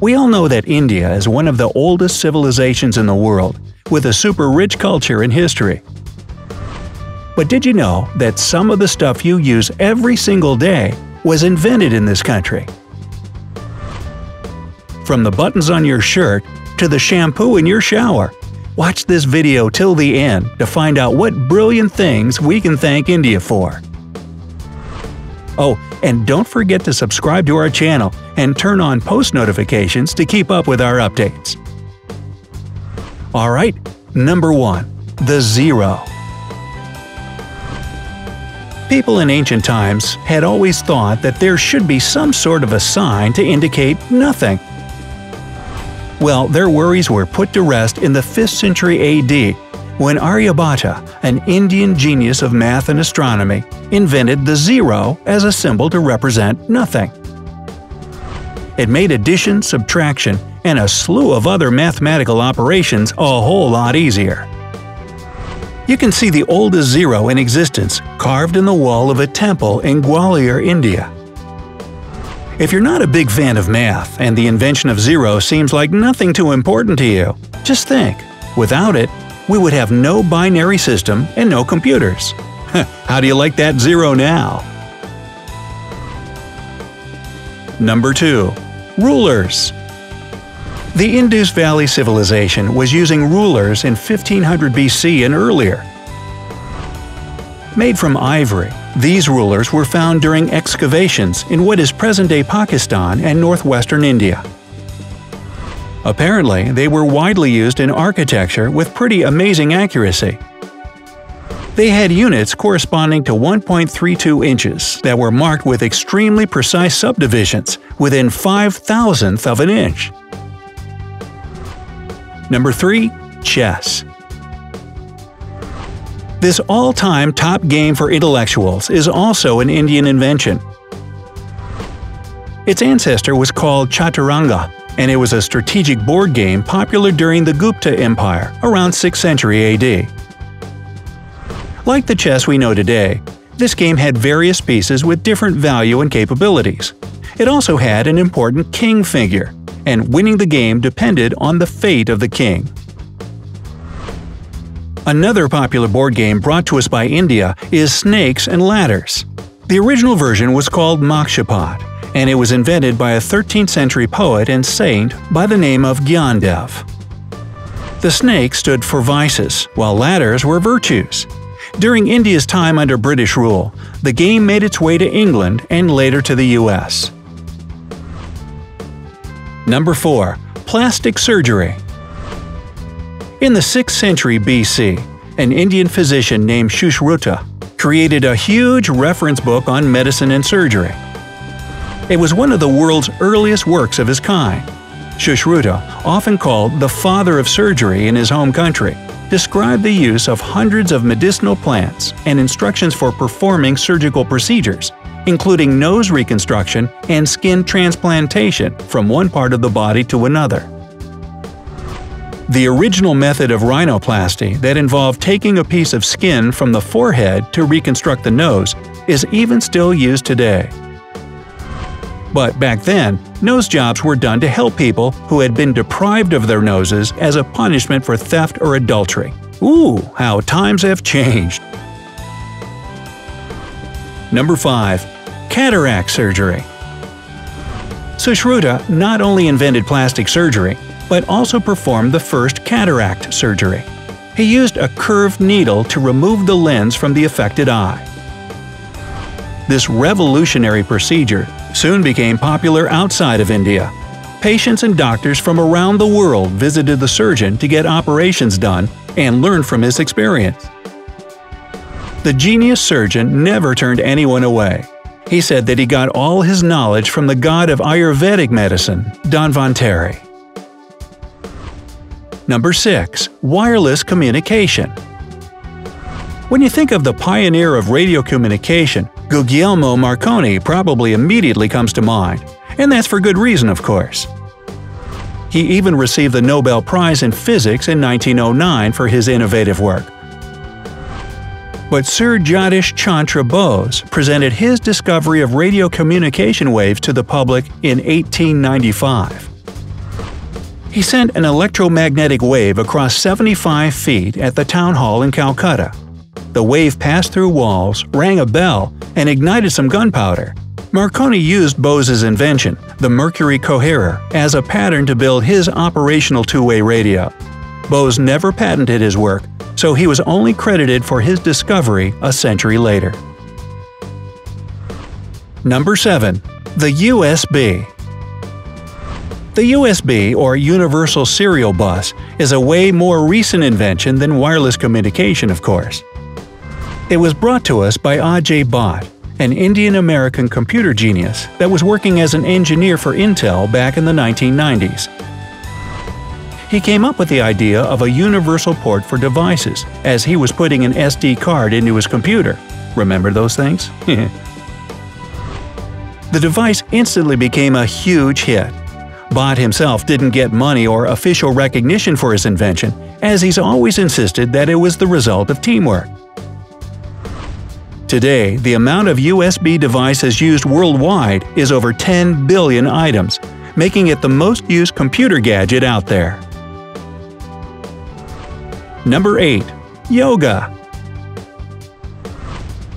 We all know that India is one of the oldest civilizations in the world, with a super rich culture and history. But did you know that some of the stuff you use every single day was invented in this country? From the buttons on your shirt to the shampoo in your shower, watch this video till the end to find out what brilliant things we can thank India for. Oh, and don't forget to subscribe to our channel and turn on post notifications to keep up with our updates. Alright, number 1. The Zero People in ancient times had always thought that there should be some sort of a sign to indicate nothing. Well, their worries were put to rest in the 5th century AD when Aryabhata, an Indian genius of math and astronomy, invented the zero as a symbol to represent nothing. It made addition, subtraction, and a slew of other mathematical operations a whole lot easier. You can see the oldest zero in existence carved in the wall of a temple in Gwalior, India. If you're not a big fan of math and the invention of zero seems like nothing too important to you, just think, without it, we would have no binary system and no computers. How do you like that zero now? Number 2. Rulers the Indus Valley Civilization was using rulers in 1500 BC and earlier. Made from ivory, these rulers were found during excavations in what is present-day Pakistan and northwestern India. Apparently, they were widely used in architecture with pretty amazing accuracy. They had units corresponding to 1.32 inches that were marked with extremely precise subdivisions within 5 thousandth of an inch. Number 3. Chess This all-time top game for intellectuals is also an Indian invention. Its ancestor was called Chaturanga, and it was a strategic board game popular during the Gupta Empire around 6th century AD. Like the chess we know today, this game had various pieces with different value and capabilities. It also had an important king figure, and winning the game depended on the fate of the king. Another popular board game brought to us by India is Snakes and Ladders. The original version was called Mokshapat, and it was invented by a 13th century poet and saint by the name of Gyandev. The snake stood for vices, while ladders were virtues. During India's time under British rule, the game made its way to England and later to the US. Number 4. Plastic Surgery In the 6th century BC, an Indian physician named Sushruta created a huge reference book on medicine and surgery. It was one of the world's earliest works of his kind. Sushruta, often called the father of surgery in his home country, described the use of hundreds of medicinal plants and instructions for performing surgical procedures including nose reconstruction and skin transplantation from one part of the body to another. The original method of rhinoplasty that involved taking a piece of skin from the forehead to reconstruct the nose is even still used today. But back then, nose jobs were done to help people who had been deprived of their noses as a punishment for theft or adultery. Ooh, how times have changed! Number 5. Cataract Surgery Sushruta not only invented plastic surgery, but also performed the first cataract surgery. He used a curved needle to remove the lens from the affected eye. This revolutionary procedure soon became popular outside of India. Patients and doctors from around the world visited the surgeon to get operations done and learn from his experience. The genius surgeon never turned anyone away. He said that he got all his knowledge from the god of Ayurvedic medicine, Dhanvantari. Number 6. Wireless Communication When you think of the pioneer of radio communication, Guglielmo Marconi probably immediately comes to mind. And that's for good reason, of course. He even received the Nobel Prize in Physics in 1909 for his innovative work. But Sir Jagdish Chandra Bose presented his discovery of radio communication waves to the public in 1895. He sent an electromagnetic wave across 75 feet at the town hall in Calcutta. The wave passed through walls, rang a bell, and ignited some gunpowder. Marconi used Bose's invention, the Mercury Coherer, as a pattern to build his operational two-way radio. Bose never patented his work, so he was only credited for his discovery a century later. Number 7. The USB The USB, or Universal Serial Bus, is a way more recent invention than wireless communication, of course. It was brought to us by Ajay Bhatt, an Indian-American computer genius that was working as an engineer for Intel back in the 1990s. He came up with the idea of a universal port for devices, as he was putting an SD card into his computer. Remember those things? the device instantly became a huge hit. Bhatt himself didn't get money or official recognition for his invention, as he's always insisted that it was the result of teamwork. Today, the amount of USB devices used worldwide is over 10 billion items, making it the most used computer gadget out there. Number 8. Yoga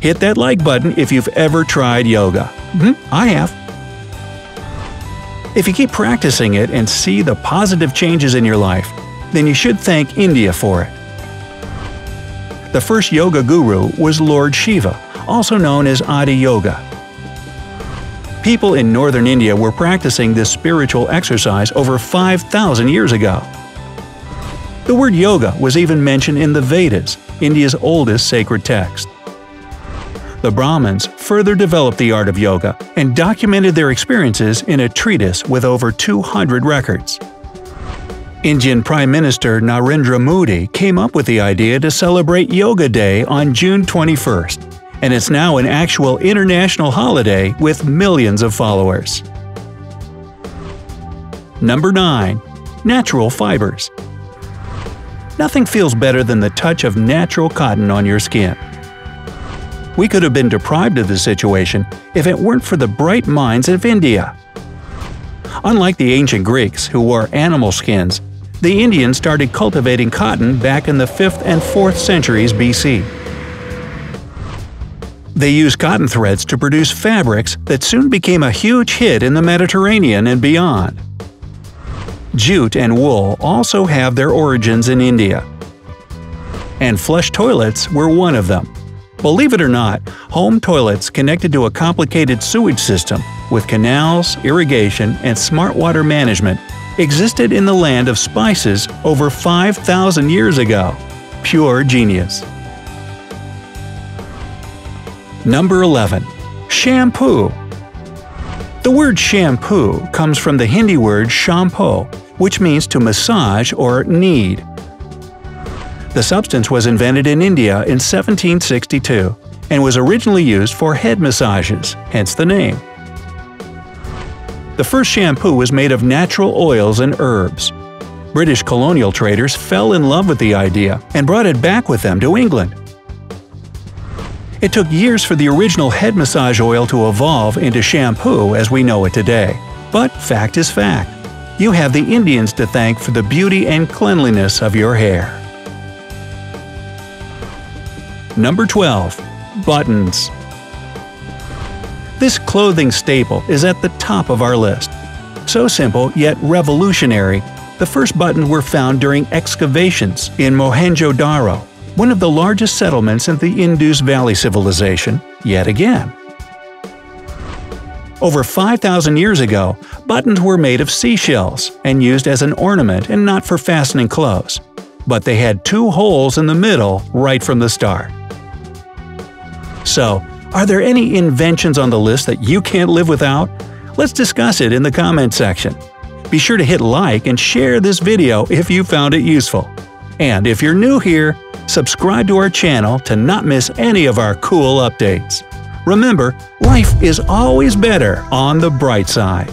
Hit that like button if you've ever tried yoga. Hmm, I have. If you keep practicing it and see the positive changes in your life, then you should thank India for it. The first yoga guru was Lord Shiva, also known as Adi Yoga. People in northern India were practicing this spiritual exercise over 5,000 years ago. The word yoga was even mentioned in the Vedas, India's oldest sacred text. The Brahmins further developed the art of yoga and documented their experiences in a treatise with over 200 records. Indian Prime Minister Narendra Modi came up with the idea to celebrate Yoga Day on June 21st, and it's now an actual international holiday with millions of followers. Number 9. Natural Fibers Nothing feels better than the touch of natural cotton on your skin. We could have been deprived of this situation if it weren't for the bright minds of India. Unlike the ancient Greeks, who wore animal skins, the Indians started cultivating cotton back in the 5th and 4th centuries BC. They used cotton threads to produce fabrics that soon became a huge hit in the Mediterranean and beyond. Jute and wool also have their origins in India. And flush toilets were one of them. Believe it or not, home toilets connected to a complicated sewage system with canals, irrigation, and smart water management existed in the land of spices over 5,000 years ago. Pure genius. Number 11. Shampoo The word shampoo comes from the Hindi word shampoo, which means to massage or knead. The substance was invented in India in 1762 and was originally used for head massages, hence the name. The first shampoo was made of natural oils and herbs. British colonial traders fell in love with the idea and brought it back with them to England. It took years for the original head massage oil to evolve into shampoo as we know it today. But fact is fact. You have the Indians to thank for the beauty and cleanliness of your hair. Number 12. Buttons this clothing staple is at the top of our list. So simple yet revolutionary, the first buttons were found during excavations in Mohenjo-Daro, one of the largest settlements in the Indus Valley Civilization, yet again. Over 5,000 years ago, buttons were made of seashells and used as an ornament and not for fastening clothes. But they had two holes in the middle right from the start. So, are there any inventions on the list that you can't live without? Let's discuss it in the comment section. Be sure to hit like and share this video if you found it useful. And if you're new here, subscribe to our channel to not miss any of our cool updates. Remember, life is always better on the bright side.